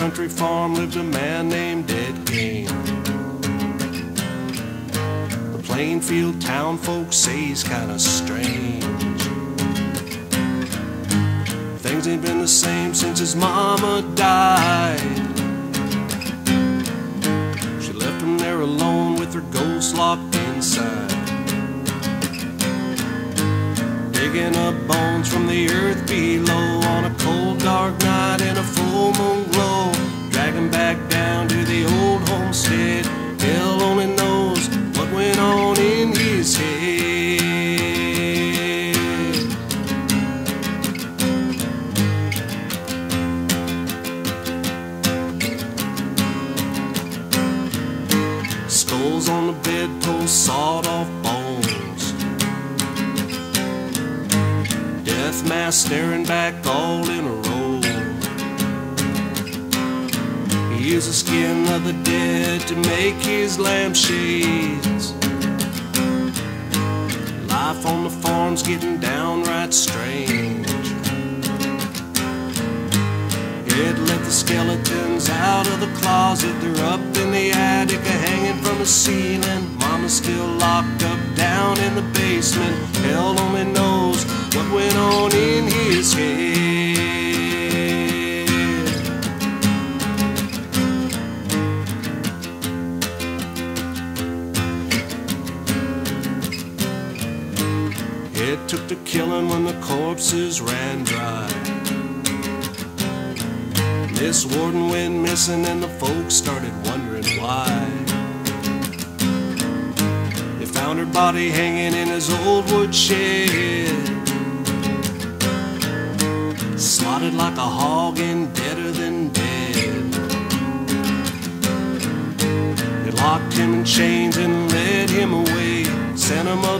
country farm lived a man named Ed Gein. The Plainfield town folks say he's kinda strange. Things ain't been the same since his mama died. She left him there alone with her ghost locked inside. Digging up bones from the earth below on a cold, dark night in a back down to the old homestead. Hell only knows what went on in his head. Skulls on the bedpost, sawed off bones. Death mask staring back all in a row. He used the skin of the dead to make his lampshades. Life on the farm's getting downright strange. It let the skeletons out of the closet. They're up in the attic, hanging from the ceiling. Mama's still locked up down in the basement. Hell only knows what went on in his head. It took the killing when the corpses ran dry. Miss Worden went missing and the folks started wondering why. They found her body hanging in his old wood shed. Slotted like a hog and deader than dead. They locked him in chains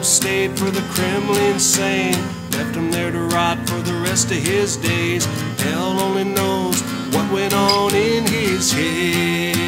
upstate for the criminally insane. Left him there to rot for the rest of his days. Hell only knows what went on in his head.